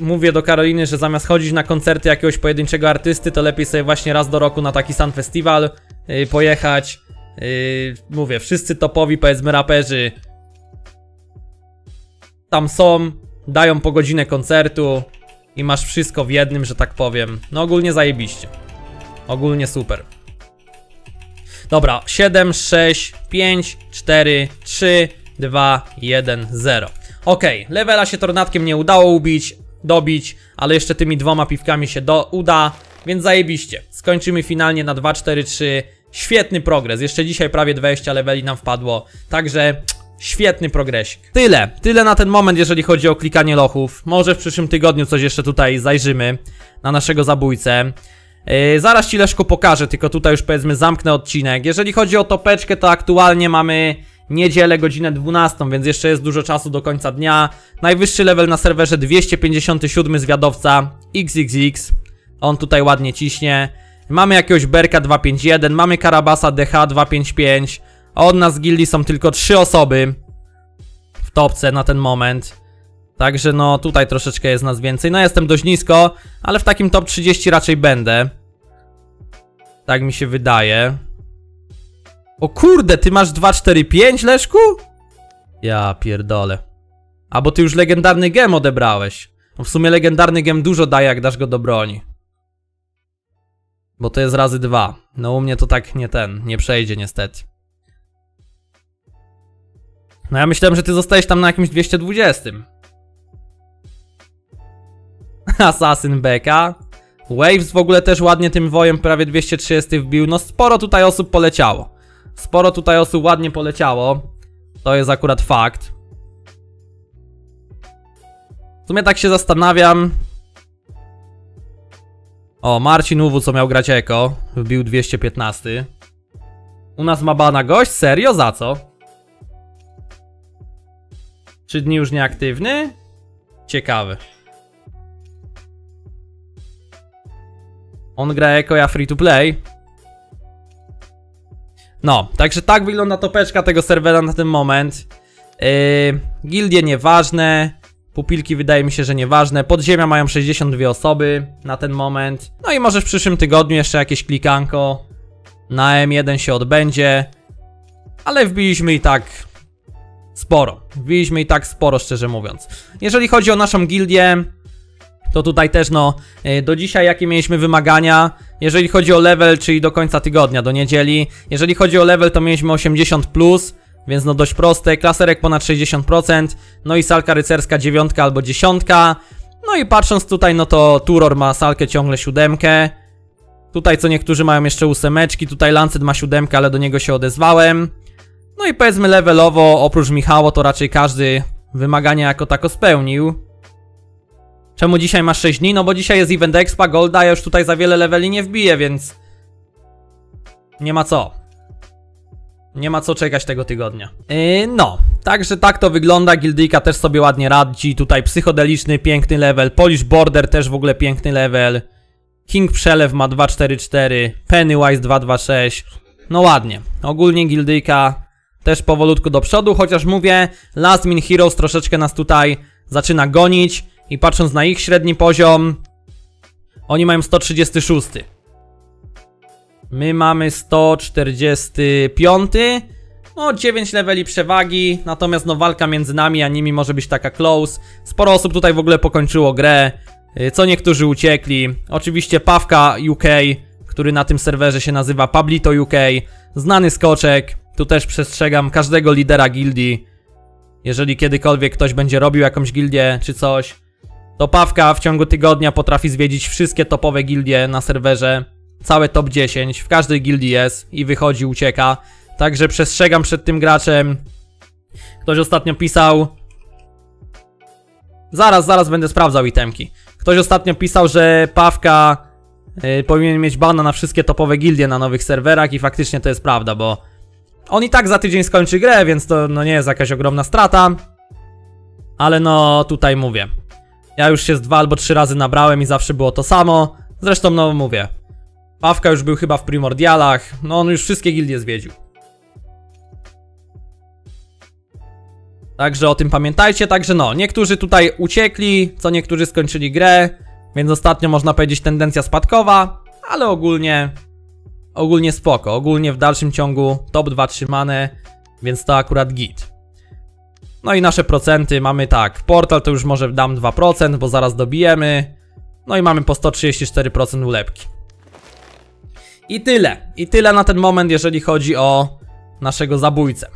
mówię do Karoliny, że zamiast chodzić na koncerty jakiegoś pojedynczego artysty, to lepiej sobie właśnie raz do roku na taki Sun Festival yy, pojechać. Yy, mówię, wszyscy topowi powiedzmy raperzy tam są, dają po godzinę koncertu i masz wszystko w jednym, że tak powiem. No ogólnie zajebiście. Ogólnie super. Dobra, 7, 6, 5, 4, 3, 2, 1, 0. Ok, levela się tornadkiem nie udało ubić, dobić, ale jeszcze tymi dwoma piwkami się do, uda, więc zajebiście. Skończymy finalnie na 2, 4, 3. Świetny progres. Jeszcze dzisiaj prawie 20 leveli nam wpadło, także Świetny progresik. Tyle, tyle na ten moment, jeżeli chodzi o klikanie lochów. Może w przyszłym tygodniu coś jeszcze tutaj zajrzymy na naszego zabójcę. Yy, zaraz ci Leszku pokażę, tylko tutaj już powiedzmy zamknę odcinek. Jeżeli chodzi o topeczkę, to aktualnie mamy niedzielę godzinę 12, więc jeszcze jest dużo czasu do końca dnia. Najwyższy level na serwerze 257 zwiadowca XXX. On tutaj ładnie ciśnie. Mamy jakiegoś Berka 251, mamy Karabasa DH 255. Od nas z gildii są tylko 3 osoby w topce na ten moment. Także no tutaj troszeczkę jest nas więcej. No jestem dość nisko, ale w takim top 30 raczej będę. Tak mi się wydaje. O kurde, ty masz 245, Leszku? Ja pierdolę. A bo ty już legendarny gem odebrałeś. No w sumie legendarny gem dużo daje, jak dasz go do broni. Bo to jest razy dwa. No u mnie to tak nie ten, nie przejdzie niestety. No ja myślałem, że ty zostajesz tam na jakimś 220. Assassin Beka. Waves w ogóle też ładnie tym wojem prawie 230 wbił. No sporo tutaj osób poleciało. Sporo tutaj osób ładnie poleciało. To jest akurat fakt. W sumie tak się zastanawiam. O, Marcin Uwu, co miał grać Eko, wbił 215. U nas ma bana gość? Serio? Za co? Trzy dni już nieaktywny? Ciekawy. On gra Eko, ja free to play. No, także tak wygląda topeczka tego serwera na ten moment. Yy, gildie nieważne. Pupilki wydaje mi się, że nieważne. Podziemia mają 62 osoby na ten moment. No i może w przyszłym tygodniu jeszcze jakieś klikanko na M1 się odbędzie. Ale wbiliśmy i tak sporo. Wbiliśmy i tak sporo, szczerze mówiąc. Jeżeli chodzi o naszą gildię, to tutaj też no, y, do dzisiaj jakie mieliśmy wymagania, jeżeli chodzi o level, czyli do końca tygodnia, do niedzieli. Jeżeli chodzi o level, to mieliśmy 80+, plus, więc no dość proste, klaserek ponad 60%, no i salka rycerska 9 albo 10. No i patrząc tutaj, no to Turor ma salkę ciągle siódemkę. Tutaj co niektórzy mają jeszcze ósemeczki, tutaj Lancet ma siódemkę, ale do niego się odezwałem. No i powiedzmy levelowo, oprócz Michało, to raczej każdy wymagania jako tako spełnił. Czemu dzisiaj masz 6 dni? No bo dzisiaj jest event expa, golda, ja już tutaj za wiele leveli nie wbiję, więc... Nie ma co. Nie ma co czekać tego tygodnia. Yy, no, także tak to wygląda. Gildyjka też sobie ładnie radzi. Tutaj psychodeliczny, piękny level. Polish Border też w ogóle piękny level. King Przelew ma 244. Pennywise 226. No ładnie. Ogólnie Gildyjka też powolutku do przodu, chociaż mówię, Last Min Heroes troszeczkę nas tutaj zaczyna gonić. I patrząc na ich średni poziom, oni mają 136. My mamy 145. No, 9 leveli przewagi, natomiast no walka między nami a nimi może być taka close. Sporo osób tutaj w ogóle pokończyło grę, y, co niektórzy uciekli. Oczywiście Pawka UK, który na tym serwerze się nazywa Pablito UK, znany skoczek. Tu też przestrzegam każdego lidera gildii. Jeżeli kiedykolwiek ktoś będzie robił jakąś gildię czy coś, to Pawka w ciągu tygodnia potrafi zwiedzić wszystkie topowe gildie na serwerze. Całe top 10, w każdej gildii jest i wychodzi, ucieka. Także przestrzegam przed tym graczem. Ktoś ostatnio pisał... Zaraz, zaraz będę sprawdzał itemki. Ktoś ostatnio pisał, że Pawka y, powinien mieć bana na wszystkie topowe gildie na nowych serwerach i faktycznie to jest prawda, bo on i tak za tydzień skończy grę, więc to no nie jest jakaś ogromna strata. Ale no tutaj mówię. Ja już się z dwa albo trzy razy nabrałem i zawsze było to samo. Zresztą no mówię. Pawka już był chyba w Primordialach, no on już wszystkie gildie zwiedził. Także o tym pamiętajcie, także no, niektórzy tutaj uciekli, co niektórzy skończyli grę, więc ostatnio można powiedzieć tendencja spadkowa, ale ogólnie, ogólnie spoko, ogólnie w dalszym ciągu top 2 trzymane, więc to akurat git. No i nasze procenty mamy tak, portal to już może dam 2%, bo zaraz dobijemy. No i mamy po 134% ulepki. I tyle. I tyle na ten moment, jeżeli chodzi o naszego zabójcę.